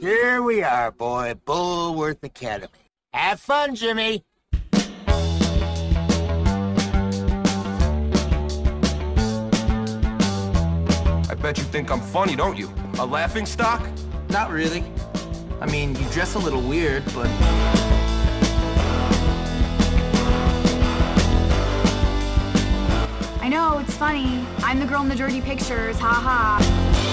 Here we are, boy. Bullworth Academy. Have fun, Jimmy. I bet you think I'm funny, don't you? A laughing stock? Not really. I mean, you dress a little weird, but... I know, it's funny. I'm the girl in the dirty pictures, ha ha.